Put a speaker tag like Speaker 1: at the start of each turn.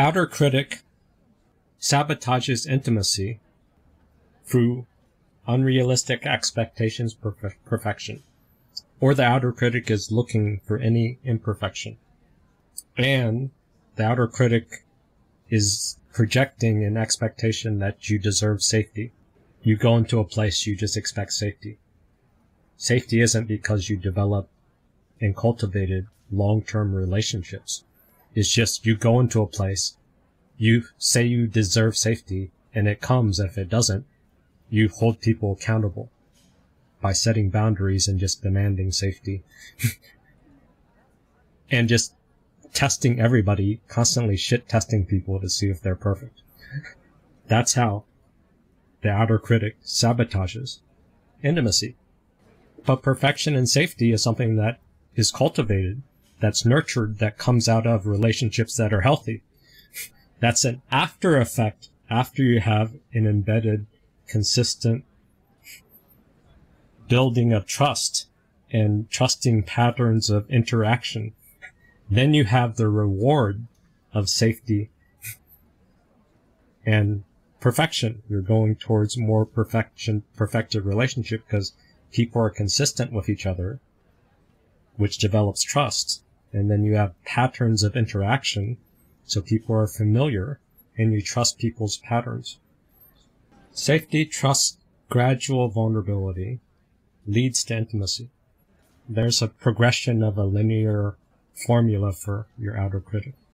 Speaker 1: outer critic sabotages intimacy through unrealistic expectations of perfection. Or the outer critic is looking for any imperfection. And the outer critic is projecting an expectation that you deserve safety. You go into a place, you just expect safety. Safety isn't because you develop and cultivated long-term relationships. It's just you go into a place, you say you deserve safety, and it comes. If it doesn't, you hold people accountable by setting boundaries and just demanding safety. and just testing everybody, constantly shit testing people to see if they're perfect. That's how the outer critic sabotages intimacy. But perfection and safety is something that is cultivated, that's nurtured, that comes out of relationships that are healthy. That's an after effect after you have an embedded, consistent building of trust and trusting patterns of interaction. Then you have the reward of safety and perfection. You're going towards more perfection, perfected relationship because people are consistent with each other, which develops trust. And then you have patterns of interaction. So people are familiar and you trust people's patterns. Safety, trust, gradual vulnerability leads to intimacy. There's a progression of a linear formula for your outer critic.